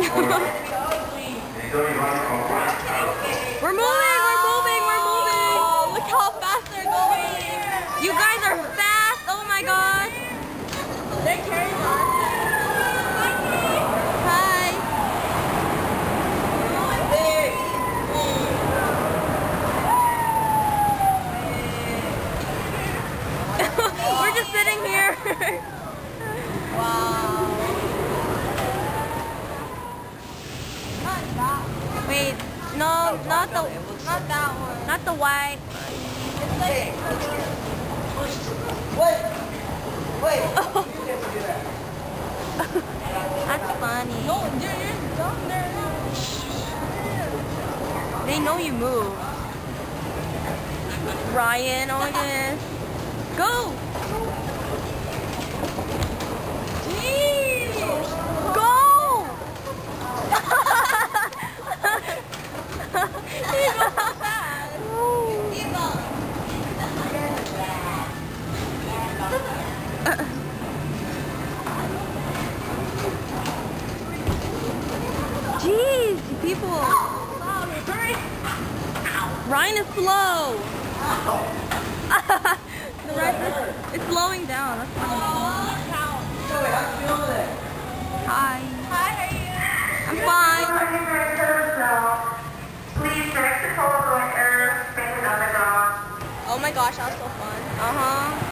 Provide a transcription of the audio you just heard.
we're moving, we're moving, we're moving. Look how fast they're going. You guys are fast. Oh my god. They're sitting here. Wow. Wait, no, not the, Not that one. not the white. Wait. Wait. That's funny. No, there is down there. They know you move. Ryan, oh my goodness. Go! People. Ryan is slow. The Ryan- it's slowing down. That's funny. Hi. Hi, how are you? I'm fine. Please direct the toll going error, spaces underground. Oh my gosh, that was so fun. Uh huh.